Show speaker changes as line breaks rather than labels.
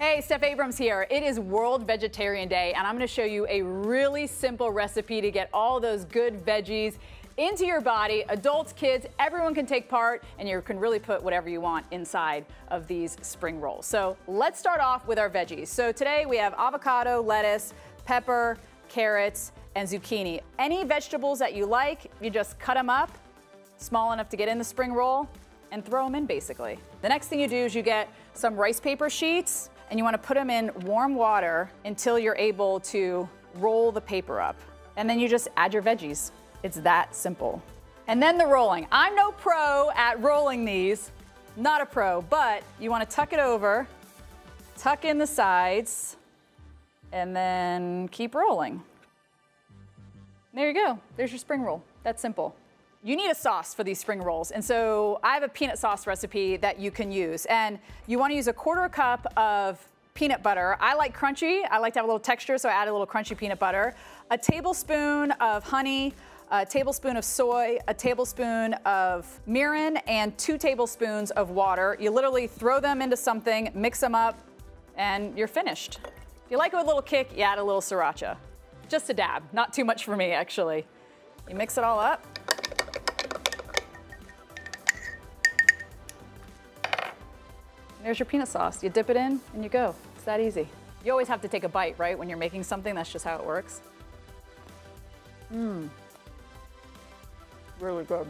Hey, Steph Abrams here. It is World Vegetarian Day, and I'm going to show you a really simple recipe to get all those good veggies into your body. Adults, kids, everyone can take part, and you can really put whatever you want inside of these spring rolls. So let's start off with our veggies. So today we have avocado, lettuce, pepper, carrots, and zucchini. Any vegetables that you like, you just cut them up, small enough to get in the spring roll, and throw them in basically. The next thing you do is you get some rice paper sheets, and you want to put them in warm water until you're able to roll the paper up. And then you just add your veggies. It's that simple. And then the rolling. I'm no pro at rolling these, not a pro, but you want to tuck it over, tuck in the sides, and then keep rolling. There you go. There's your spring roll. That's simple you need a sauce for these spring rolls. And so I have a peanut sauce recipe that you can use. And you wanna use a quarter cup of peanut butter. I like crunchy. I like to have a little texture, so I add a little crunchy peanut butter. A tablespoon of honey, a tablespoon of soy, a tablespoon of mirin, and two tablespoons of water. You literally throw them into something, mix them up, and you're finished. If you like it with a little kick, you add a little sriracha. Just a dab, not too much for me, actually. You mix it all up. There's your peanut sauce. You dip it in and you go. It's that easy. You always have to take a bite, right? When you're making something, that's just how it works. Mmm. Really good.